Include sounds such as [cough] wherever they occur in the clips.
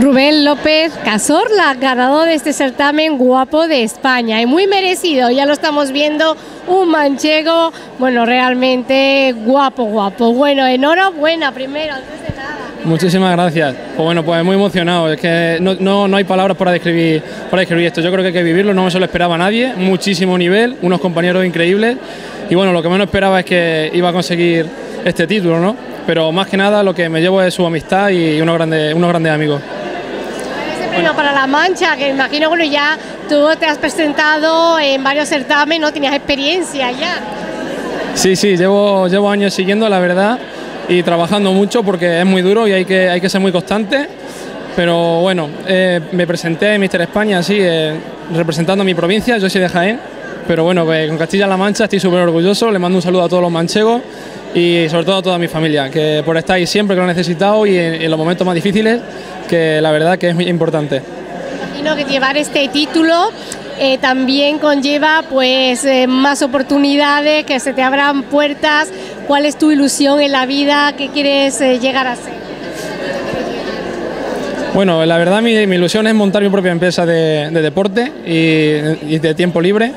Rubén López Cazorla, ganador de este certamen guapo de España y muy merecido, ya lo estamos viendo, un manchego, bueno, realmente guapo, guapo. Bueno, enhorabuena primero, antes de nada. Muchísimas gracias. Pues bueno, pues muy emocionado, es que no, no, no hay palabras para describir, para describir esto, yo creo que hay que vivirlo, no se lo esperaba nadie, muchísimo nivel, unos compañeros increíbles y bueno, lo que menos esperaba es que iba a conseguir este título, ¿no? Pero más que nada lo que me llevo es su amistad y unos grandes, unos grandes amigos premio para La Mancha, que imagino, bueno, ya tú te has presentado en varios certámenes, ¿no? Tenías experiencia ya. Sí, sí, llevo, llevo años siguiendo, la verdad, y trabajando mucho porque es muy duro y hay que, hay que ser muy constante. Pero bueno, eh, me presenté en Mister España, sí, eh, representando a mi provincia, yo soy de Jaén, pero bueno, pues, con Castilla-La Mancha estoy súper orgulloso, le mando un saludo a todos los manchegos y sobre todo a toda mi familia, que por estar ahí siempre que lo he necesitado y en los momentos más difíciles que la verdad que es muy importante. Imagino que llevar este título eh, también conlleva pues eh, más oportunidades, que se te abran puertas. ¿Cuál es tu ilusión en la vida? ¿Qué quieres eh, llegar a ser? Bueno, la verdad mi, ilusión es montar mi propia empresa de, deporte y, y, de tiempo libre,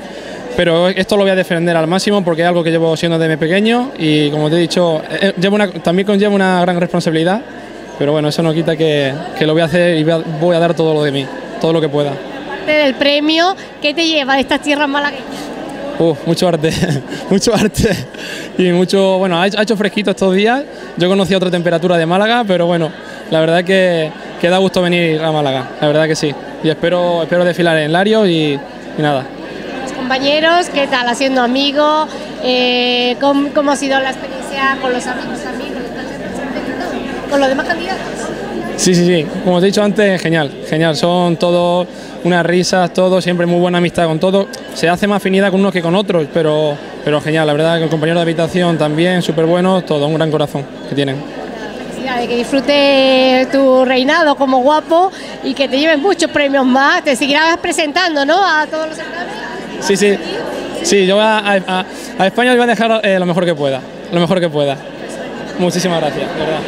pero esto lo voy a defender al máximo porque es algo que llevo siendo desde pequeño y como te he dicho, llevo una, también conlleva una gran responsabilidad pero bueno, eso no quita que, lo voy a hacer y voy a, dar todo lo de mí, todo lo que pueda. Aparte del premio, ¿qué te lleva de estas tierras malagueñas? Uf, mucho arte, [laughs] mucho arte y mucho, bueno, ha hecho, fresquito estos días, yo conocí otra temperatura de Málaga, pero bueno, la verdad que, que da gusto venir a Málaga, la verdad que sí, y espero, espero desfilar en Lario y, nada. Compañeros, ¿qué tal? Haciendo amigos, eh, ¿cómo, ¿cómo, ha sido la experiencia con los amigos amigos? con los demás candidatos. Sí, sí, sí, como te he dicho antes, genial, genial, son todos unas risas, todos, siempre muy buena amistad con todos, se hace más afinidad con unos que con otros, pero, pero genial, la verdad que el compañero de habitación también, súper bueno, todo, un gran corazón que tienen. De que disfrute tu reinado como guapo y que te lleves muchos premios más, te seguirás presentando, ¿no? A todos los certámenes. Sí, sí, sí, yo a, a, a España le voy a dejar eh, lo mejor que pueda, lo mejor que pueda. Muchísimas gracias, verdad.